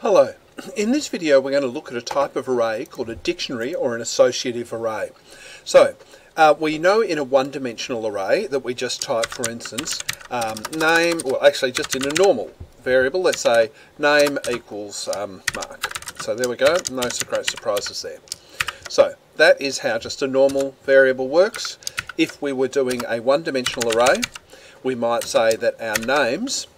Hello. In this video we're going to look at a type of array called a dictionary or an associative array. So uh, we know in a one-dimensional array that we just type for instance um, name, well actually just in a normal variable, let's say name equals um, mark. So there we go, no great surprises there. So that is how just a normal variable works. If we were doing a one-dimensional array we might say that our names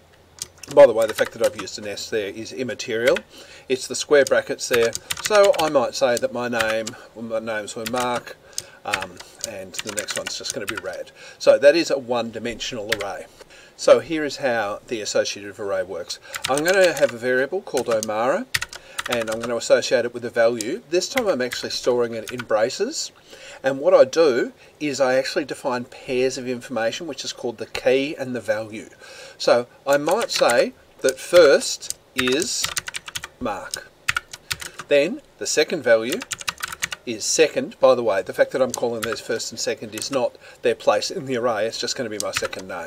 by the way, the fact that I've used an S there is immaterial. It's the square brackets there. So I might say that my name, well, my names were Mark, um, and the next one's just going to be Rad. So that is a one-dimensional array. So here is how the associative array works. I'm going to have a variable called O'Meara, and I'm going to associate it with a value. This time I'm actually storing it in braces. And what I do is I actually define pairs of information, which is called the key and the value. So I might say that first is mark. Then the second value is second. By the way, the fact that I'm calling these first and second is not their place in the array. It's just going to be my second name.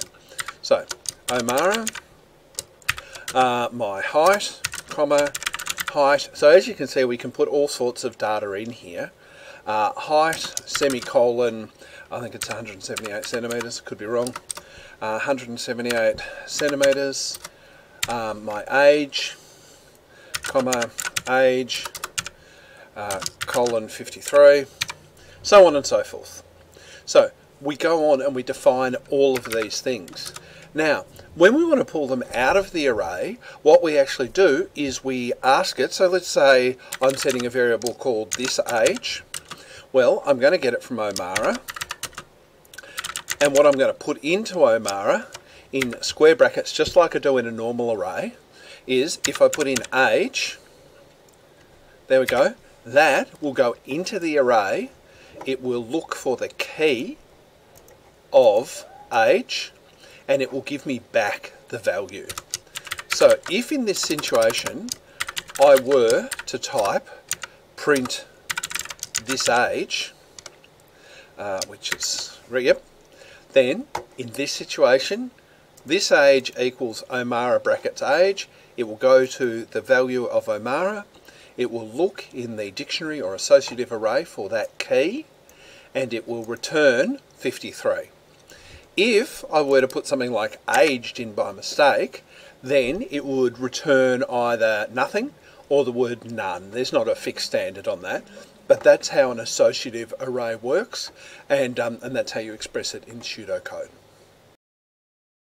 So O'Meara, uh, my height, comma, height. So as you can see, we can put all sorts of data in here. Uh, height, semicolon, I think it's 178 centimetres, could be wrong. Uh, 178 centimetres. Um, my age, comma, age, uh, colon 53, so on and so forth. So we go on and we define all of these things. Now, when we want to pull them out of the array, what we actually do is we ask it, so let's say I'm setting a variable called this age, well, I'm going to get it from O'Meara. And what I'm going to put into O'Meara in square brackets, just like I do in a normal array, is if I put in age, there we go, that will go into the array. It will look for the key of age and it will give me back the value. So if in this situation I were to type print this age, uh, which is, yep, then in this situation, this age equals O'Meara brackets age. It will go to the value of O'Meara. It will look in the dictionary or associative array for that key and it will return 53. If I were to put something like aged in by mistake, then it would return either nothing or the word none. There's not a fixed standard on that. But that's how an associative array works, and, um, and that's how you express it in pseudocode.